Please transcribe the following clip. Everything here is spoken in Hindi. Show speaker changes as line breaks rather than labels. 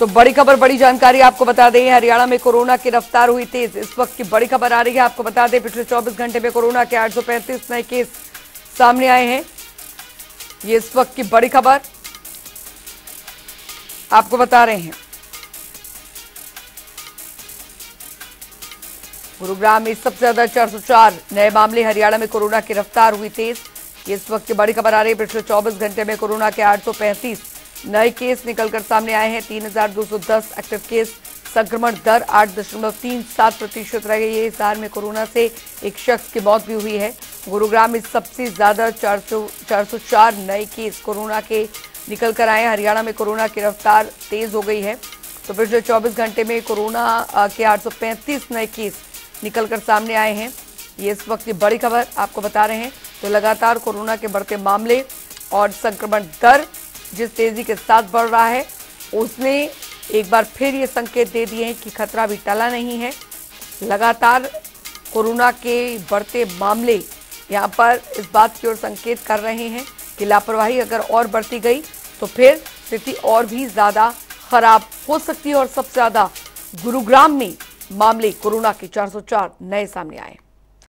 तो बड़ी खबर, बड़ी जानकारी आपको बता दें, हरियाणा में कोरोना की रफ्तार हुई तेज। इस वक्त की बड़ी खबर आ रही है, आपको बता दें, पिछले 24 घंटे में कोरोना के 835 नए केस सामने आए हैं। ये इस वक्त की बड़ी खबर आपको बता रहे हैं। गुरुग्राम में सबसे ज़्यादा 404 नए मामले, हरियाणा में कोरोना की रफ्तार हुई तेज। इस वक्त की बड़ी खबर आ रही है, पिछले 24 घंटे में कोरोना के 835 नए केस निकलकर सामने आए हैं। 3,210 एक्टिव केस संक्रमण दर आठ दशमलव तीन सात प्रतिशत रह गई है। इस हार में कोरोना से एक शख्स की मौत भी हुई है। गुरुग्राम में सबसे ज़्यादा चार चार सौ चार नए केस कोरोना के निकल कर आए हरियाणा में कोरोना की रफ्तार तेज हो गई है। तो पिछले 24 घंटे में कोरोना के 835 नए केस निकलकर सामने आए हैं ये इस वक्त की बड़ी खबर आपको बता रहे हैं। तो लगातार कोरोना के बढ़ते मामले और संक्रमण दर जिस तेज़ी के साथ बढ़ रहा है, उसने एक बार फिर ये संकेत दे दिए हैं कि खतरा भी टला नहीं है। लगातार कोरोना के बढ़ते मामले यहाँ पर इस बात की ओर संकेत कर रहे हैं कि लापरवाही अगर और बढ़ती गई तो फिर स्थिति और भी ज़्यादा खराब हो सकती है और सबसे ज़्यादा गुरुग्राम में मामले कोरोना के 404 नए सामने आए